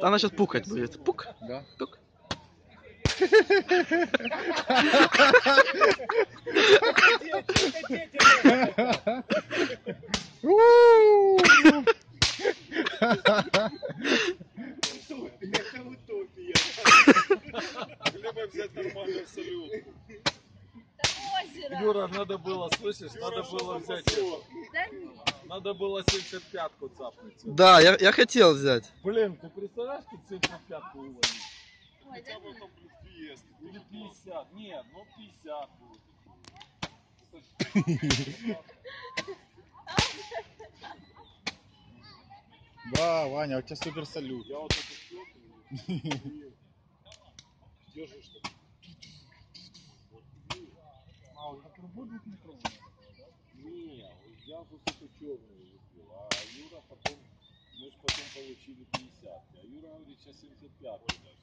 Она сейчас пукать будет. Пук. Да? Пук. Юра, надо было, слышишь, надо было взять. Да нет. Надо было 75-ку цапнуть. Да, я, я хотел взять. Блин, ты представляешь, тут 75-ку уловить? Да нет. Там плюс въезд. Или 50. Нет, ну 50 будет. Да, Ваня, у тебя супер салют. Я вот это щелкаю. Держишь что А, вот трубу двухметровую? Не, я вот эту черную выпил, а Юра потом, мы же потом получили 50. А Юра говорит, сейчас 75 даже.